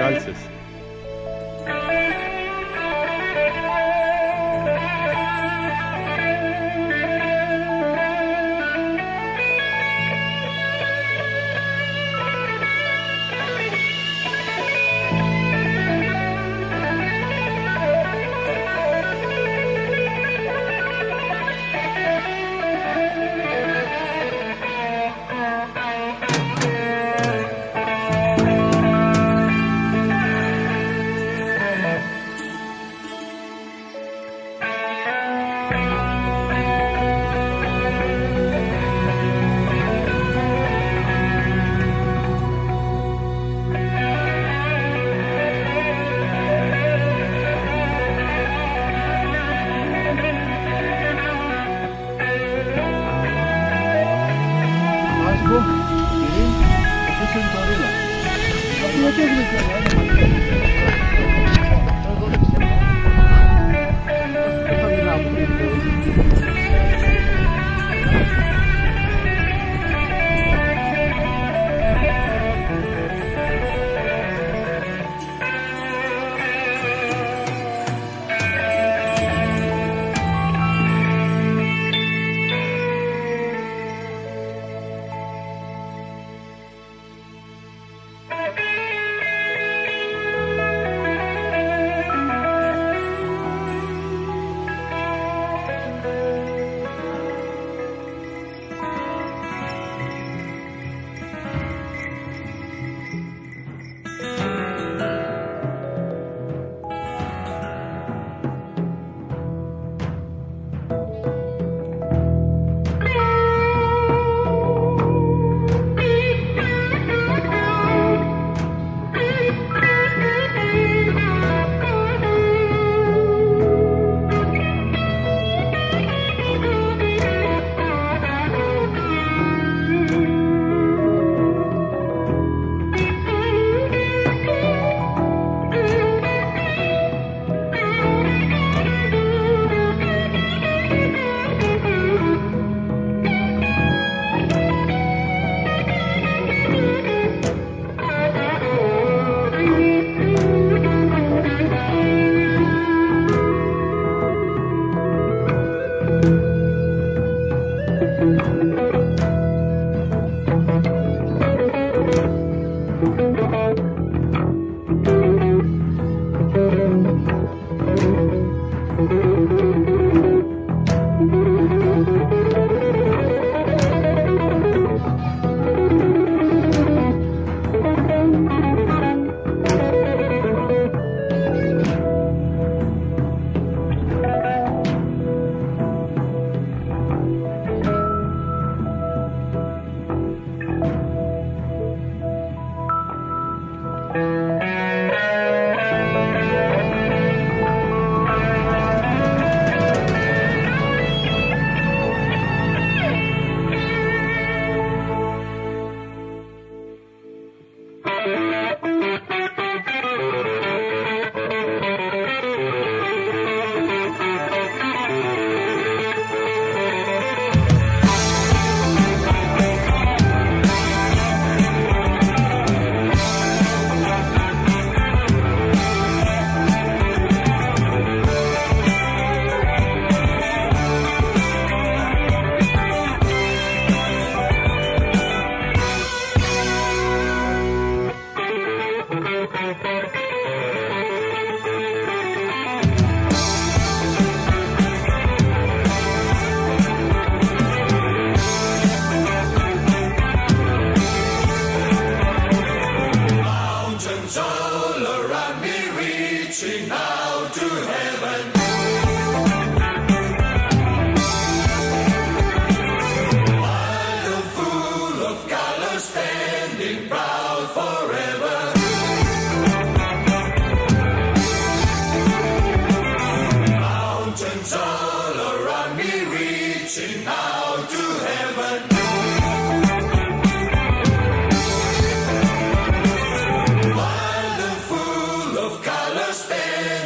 calces. Colors color.